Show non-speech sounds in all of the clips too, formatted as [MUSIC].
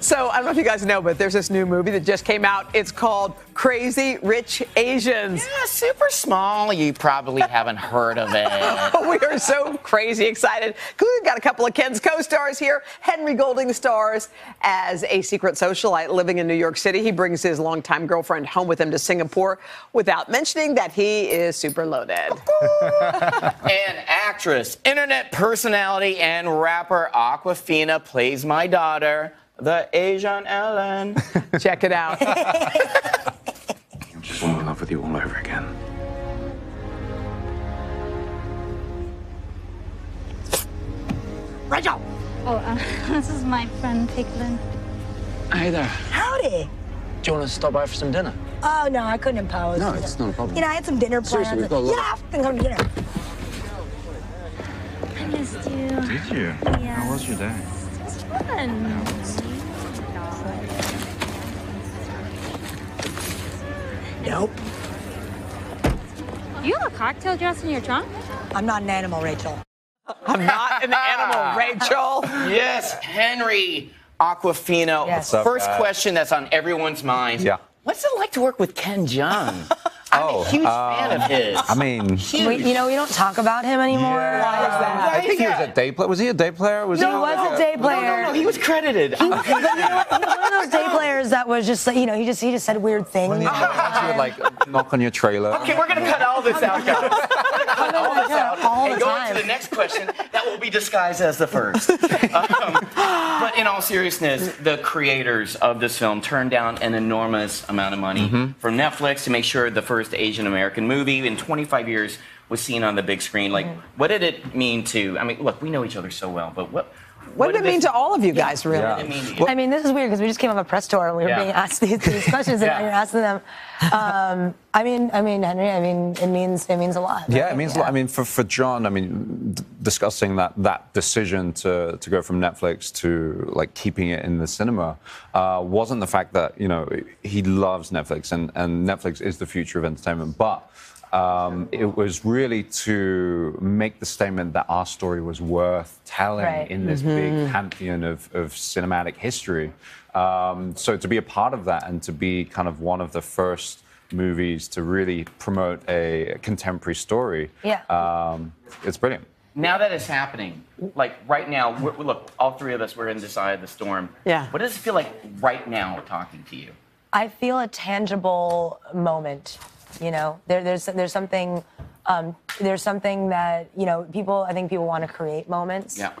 So I don't know if you guys know, but there's this new movie that just came out. It's called Crazy Rich Asians. Yeah, super small. You probably [LAUGHS] haven't heard of it. [LAUGHS] we are so crazy excited. We've got a couple of Ken's co-stars here. Henry Golding stars as a secret socialite living in New York City. He brings his longtime girlfriend home with him to Singapore without mentioning that he is super loaded. [LAUGHS] and actress, internet personality, and rapper Awkwafina plays my daughter, the Asian Ellen. [LAUGHS] Check it out. I [LAUGHS] just fall in love with you all over again. Rachel! Oh, uh, [LAUGHS] this is my friend Peik Lin. Hey there. Howdy. Do you want to stop by for some dinner? Oh, no, I couldn't impose. No, it's not a problem. You know, I had some dinner plans. Seriously, we've got a lot- Yeah, I can come to dinner. I missed you. Did you? Yeah. How was your day? It was fun. Nope. You have a cocktail dress in your trunk? I'm not an animal, Rachel. I'm not an animal, ah. Rachel. yes, Henry Awkwafina. Yes. What's up, First guys? question that's on everyone's mind. Yeah. What's it like to work with Ken Jeong? I'm Oh, a huge fan um, of his. I mean, We, you know, we don't talk about him anymore. I think he was a day player. Was he a day player? Was He he was a day player. no, no, he was credited. But you know? He was one of those day players that was just like, you know, he just he just said weird things. When he he would like knock on your trailer. Okay, we're gonna cut all this out, guys. [LAUGHS] cut all this out All and the go time. into the next question that will be disguised as the first. [LAUGHS] Um, but in all seriousness, the creators of this film turned down an enormous amount of money from Netflix to make sure the first Asian American movie in 25 years was seen on the big screen. Like, what did it mean to? I mean, look, we know each other so well, but what? What did it mean to all of you guys, really? Yeah. What mean to? I mean, this is weird because we just came off a press tour and we were Yeah. being asked these, these questions and [LAUGHS] Yeah. now you're asking them. Um, I mean, I mean, Henry, I mean, it means it means a lot. Yeah, right? it means a lot. I mean, for, for Jon, I mean, d- discussing that that decision to, to go from Netflix to like keeping it in the cinema uh, wasn't the fact that you know he loves Netflix and, and Netflix is the future of entertainment, but um, it was really to make the statement that our story was worth telling Right. in this big pantheon of, of cinematic history. Um, so to be a part of that and to be kind of one of the first movies to really promote a contemporary story, Yeah. um, it's brilliant. Now that it's happening, like right now, we're, look, all three of us, we're in this eye of the storm. Yeah. What does it feel like right now talking to you? I feel a tangible moment. You know, there, there's there's something um, there's something that you know people. I think people want to create moments. Yeah.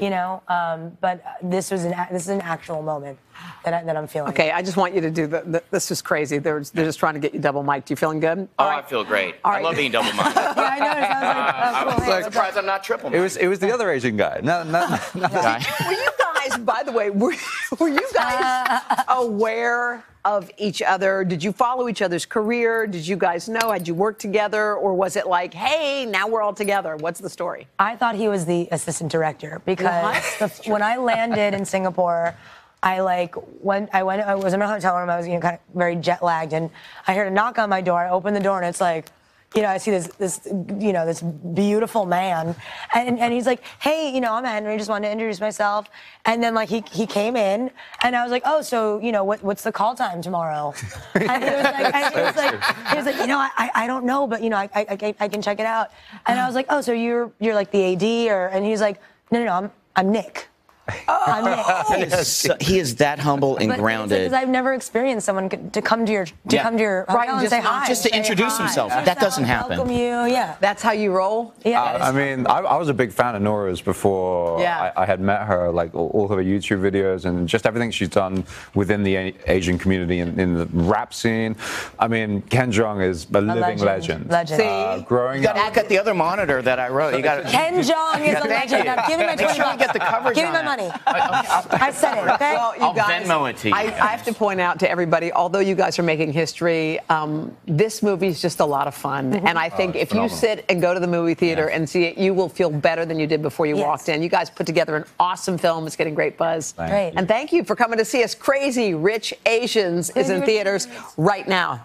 You know, um, but this was an this is an actual moment that I, that I'm feeling. Okay, I just want you to do the. the this is crazy. They're, they're just trying to get you double mic'd. You feeling good? Oh, All I feel great. All I right. love being double mic. [LAUGHS] yeah, I noticed. I was like, oh, I'm cool. Hey, so what's up? surprised I'm not triple It was it was the other Asian guy. No, no, no, no. [LAUGHS] Were you guys, by the way, were, [LAUGHS] were you guys uh. aware of each other? Did you follow each other's career? Did you guys know? Had you worked together? Or was it like, hey, now we're all together? What's the story? I thought he was the assistant director because the, when I landed in Singapore, I like went. I went. I was in my hotel room. I was you know kind of very jet lagged, and I heard a knock on my door. I opened the door, and it's like. You know, I see this, this, you know, this beautiful man, and, and he's like, "Hey, you know, I'm Henry. Just wanted to introduce myself." And then like he he came in, and I was like, "Oh, so you know, what, what's the call time tomorrow?" [LAUGHS] And he was like, and he was like, he was like, "You know, I, I don't know, but you know, I, I I can check it out." And I was like, "Oh, so you're you're like the AD, or?" And he's like, "No, no, no, I'm I'm Nick. [LAUGHS] I'm Nick." So- he is that humble and But grounded. Because I've never experienced someone to come to your to Yeah. come to your Right, hotel and just say hi, just to say introduce hi, himself. introduce That doesn't happen. Welcome you, yeah, That's how you roll? yeah. I mean, I, I was a big fan of Nora's before Yeah. I, I had met her, like all, all of her YouTube videos and just everything she's done within the A- Asian community and in the rap scene. I mean, Ken Jeong is a, living legend. legend. Legend. See? Uh, growing you got to up. look at the other monitor that I wrote. You got to. Ken Jeong is [LAUGHS] a legend. you. Now, give me my Make 20 sure you get the coverage Give me on my money. I said it, okay? Well, you I'll guys, Venmo it to you. I, I have to point out to everybody, although you guys are making history, um, this movie is just a lot of fun. Mm-hmm. And I think it's if you sit and go to the movie theater and see it, you will feel better than you did before you Yes. walked in. You guys put together an awesome film. It's getting great buzz. Thank Great. you. And thank you for coming to see us. Crazy Rich Asians is in Rich theaters Asians. right now.